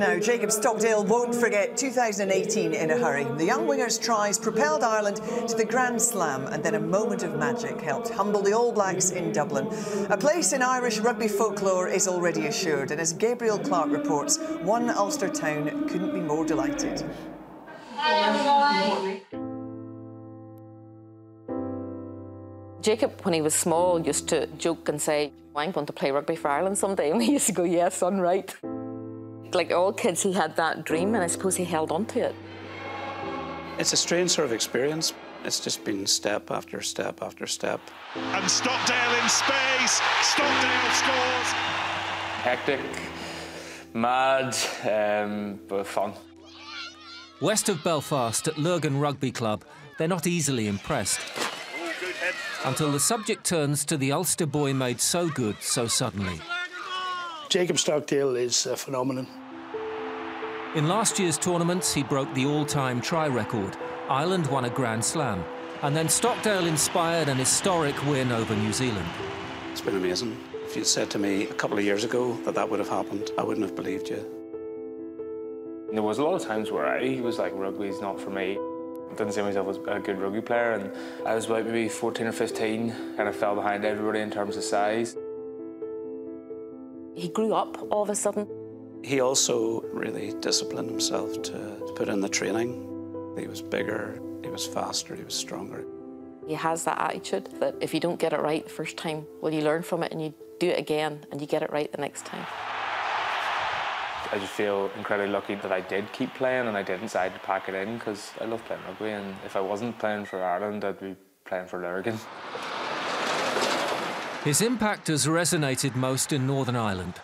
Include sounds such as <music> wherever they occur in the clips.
now. Jacob Stockdale won't forget 2018 in a hurry. The young winger's tries propelled Ireland to the Grand Slam, and then a moment of magic helped humble the All Blacks in Dublin. A place in Irish rugby folklore is already assured, and as Gabriel Clarke reports, one Ulster town couldn't be more delighted. Jacob, when he was small, used to joke and say, I'm going to play rugby for Ireland someday. <laughs> And he used to go, yes, son, right. Like all kids, he had that dream, and I suppose he held on to it. It's a strange sort of experience. It's just been step after step after step. And Stockdale in space. Stockdale scores. Hectic, mad, um, but fun. West of Belfast at Lurgan Rugby Club, they're not easily impressed until the subject turns to the Ulster boy made so good so suddenly. Jacob Stockdale is a phenomenon. In last year's tournaments, he broke the all-time try record. Ireland won a Grand Slam. And then Stockdale inspired an historic win over New Zealand. It's been amazing. If you'd said to me a couple of years ago that that would have happened, I wouldn't have believed you. There was a lot of times where I was like, rugby's not for me. I didn't see myself as a good rugby player, and I was about maybe 14 or 15, and I fell behind everybody in terms of size. He grew up all of a sudden. He also really disciplined himself to put in the training. He was bigger, he was faster, he was stronger. He has that attitude that if you don't get it right the first time, well, you learn from it and you do it again and you get it right the next time. I just feel incredibly lucky that I did keep playing and I didn't decide to pack it in because I love playing rugby and if I wasn't playing for Ireland, I'd be playing for Lurgan. His impact has resonated most in Northern Ireland,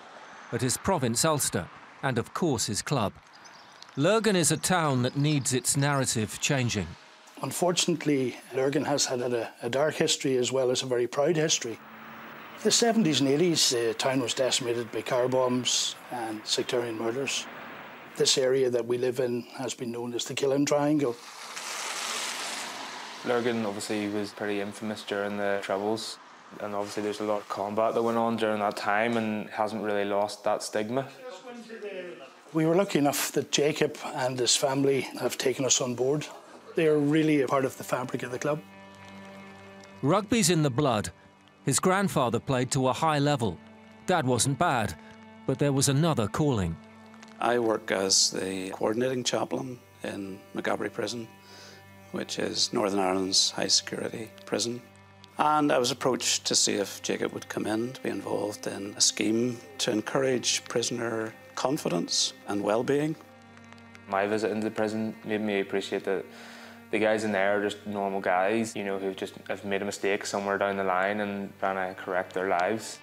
at his province Ulster, and of course his club. Lurgan is a town that needs its narrative changing. Unfortunately, Lurgan has had a, a dark history as well as a very proud history. The 70s and 80s, the town was decimated by car bombs and sectarian murders. This area that we live in has been known as the Killing Triangle. Lurgan obviously was pretty infamous during the Troubles, and obviously there's a lot of combat that went on during that time and hasn't really lost that stigma. We were lucky enough that Jacob and his family have taken us on board. They are really a part of the fabric of the club. Rugby's in the blood. His grandfather played to a high level. Dad wasn't bad, but there was another calling. I work as the coordinating chaplain in Maghaberry Prison, which is Northern Ireland's high security prison. And I was approached to see if Jacob would come in to be involved in a scheme to encourage prisoner confidence and well-being. My visit into the prison made me appreciate that the guys in there are just normal guys, you know, who just have made a mistake somewhere down the line and trying to correct their lives.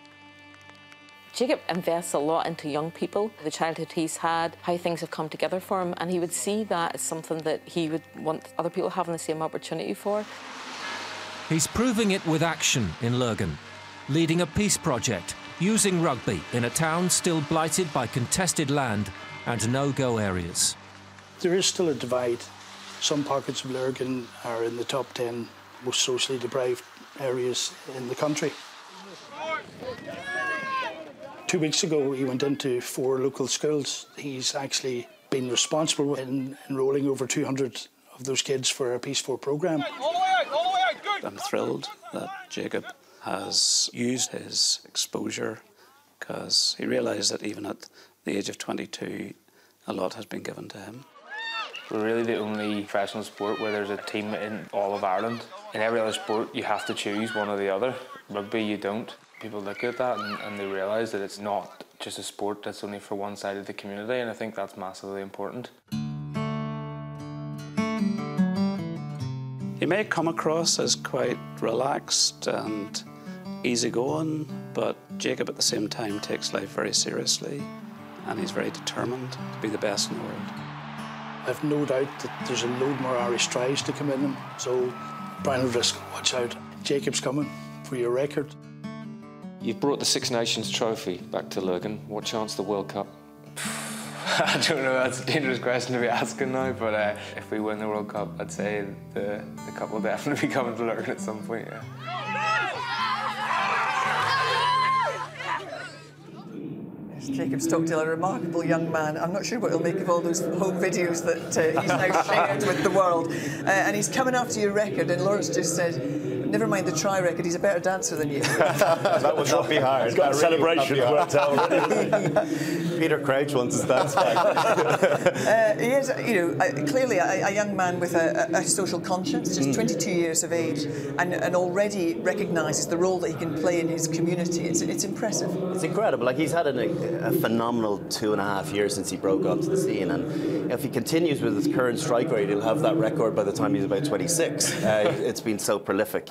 Jacob invests a lot into young people, the childhood he's had, how things have come together for him, and he would see that as something that he would want other people having the same opportunity for. He's proving it with action in Lurgan, leading a peace project, using rugby in a town still blighted by contested land and no-go areas. There is still a divide. Some pockets of Lurgan are in the top 10 most socially deprived areas in the country. Two weeks ago, he went into four local schools. He's actually been responsible in enrolling over 200 of those kids for our Peace 4 programme. I'm thrilled that Jacob has used his exposure because he realised that even at the age of 22, a lot has been given to him. We're really the only professional sport where there's a team in all of Ireland. In every other sport, you have to choose one or the other. Rugby, you don't. People look at that and, and they realise that it's not just a sport that's only for one side of the community, and I think that's massively important. He may come across as quite relaxed and easygoing, but Jacob at the same time takes life very seriously and he's very determined to be the best in the world. I've no doubt that there's a load more Irish tries to come in him, so Brian O'Driscoll, watch out. Jacob's coming for your record. You've brought the Six Nations trophy back to Lurgan. What chance the World Cup? <laughs> I don't know, that's a dangerous question to be asking now, but uh, if we win the World Cup, I'd say the, the cup will <laughs> definitely be coming to Lurgan at some point, yeah. Jacob Stockdale, a remarkable young man. I'm not sure what he'll make of all those home videos that uh, he's now shared with the world. Uh, and he's coming after your record, and Lawrence just said, Never mind the try record, he's a better dancer than you. <laughs> that would not be hard. He's got a celebration worked out already. <laughs> Peter Crouch wants his dance back. <laughs> uh, he is, you know, clearly a, a, young man with a, a social conscience, just mm. 22 years of age, and, and already recognises the role that he can play in his community. It's, it's impressive. It's incredible. Like he's had an, a, phenomenal two and a half years since he broke onto the scene, and if he continues with his current strike rate, he'll have that record by the time he's about 26. Uh, it's been so prolific.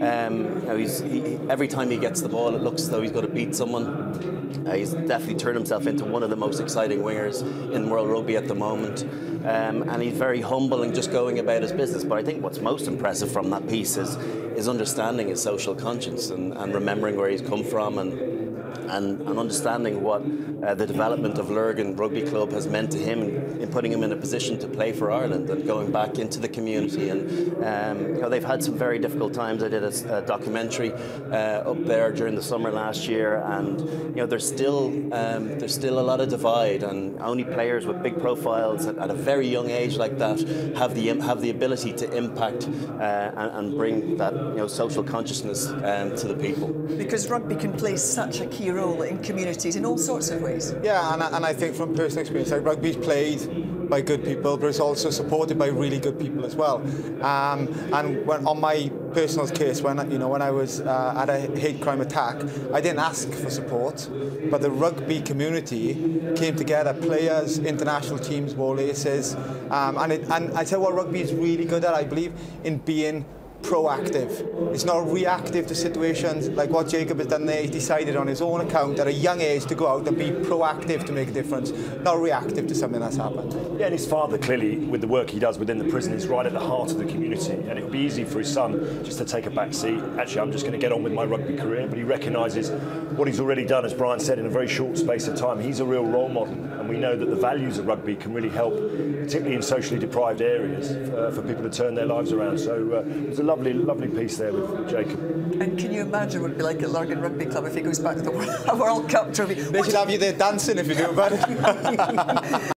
Um, know, he, every time he gets the ball, it looks as though he's going to beat someone. Uh, he's definitely turned himself into one of the most exciting wingers in world rugby at the moment. Um, and he's very humble and just going about his business. But I think what's most impressive from that piece is, is understanding his social conscience and, and remembering where he's come from and and, and understanding what uh, the development of Lurgan Rugby Club has meant to him in, in, putting him in a position to play for Ireland and going back into the community. And um, you know, they've had some very difficult times. I did a, a documentary uh, up there during the summer last year, and you know, there's still um, there's still a lot of divide, and only players with big profiles at, at a very young age like that have the have the ability to impact uh, and, and, bring that you know social consciousness um, to the people. Because rugby can play such a key role in communities in all sorts of ways. Yeah, and, and I think from personal experience, like rugby's played by good people, but it's also supported by really good people as well. Um, and when, on my personal case, when you know when I was uh, at a hate crime attack, I didn't ask for support, but the rugby community came together, players, international teams, wore laces, um, and, it, and I tell what rugby is really good at, I believe, in being proactive. It's not reactive to situations like what Jacob has done there. He's decided on his own account at a young age to go out and be proactive to make a difference, not reactive to something that's happened. Yeah, and his father clearly, with the work he does within the prison, is right at the heart of the community. And it would be easy for his son just to take a back seat. Actually, I'm just going to get on with my rugby career. But he recognises what he's already done, as Brian said, in a very short space of time. He's a real role model. And we know that the values of rugby can really help, particularly in socially deprived areas, uh, for people to turn their lives around. So uh, it was a lovely, lovely piece there with Jacob. And can you imagine what it'd be like at Lurgan Rugby Club if he goes back to the <laughs> World Cup trophy? They should have you there dancing if you do about <laughs> it. <laughs>